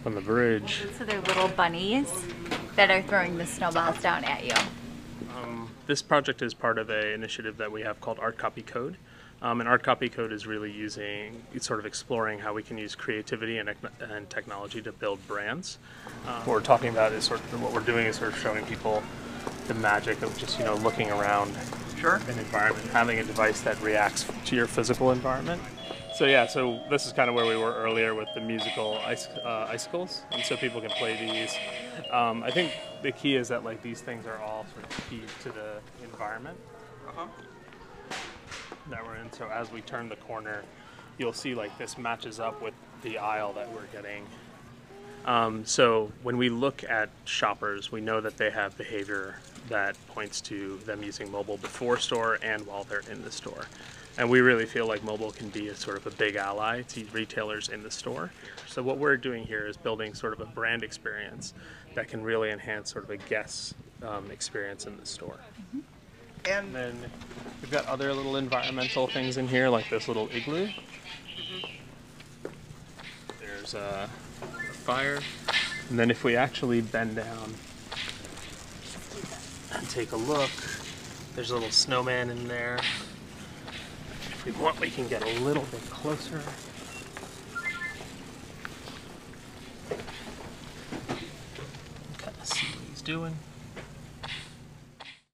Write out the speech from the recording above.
up on the bridge. So they're little bunnies that are throwing the snowballs down at you. This project is part of an initiative that we have called Art Copy Code. Um, and Art Copy Code is really using, it's sort of exploring how we can use creativity and, and technology to build brands. Uh, what we're talking about is sort of, what we're doing is sort of showing people the magic of just, you know, looking around Sure. an environment, having a device that reacts to your physical environment. So yeah, so this is kind of where we were earlier with the musical ice, uh, icicles, and so people can play these. Um, I think the key is that like these things are all sort of key to the environment Uh-huh. that we're in. So as we turn the corner, you'll see like this matches up with the aisle that we're getting. Um, so when we look at shoppers, we know that they have behavior that points to them using mobile before store and while they're in the store. And we really feel like mobile can be a sort of a big ally to retailers in the store. So what we're doing here is building sort of a brand experience that can really enhance sort of a guest um, experience in the store. And And then we've got other little environmental things in here, like this little igloo. A uh, fire. And then if we actually bend down and take a look, there's a little snowman in there. If we want, we can get a little bit closer. Kind of see what he's doing.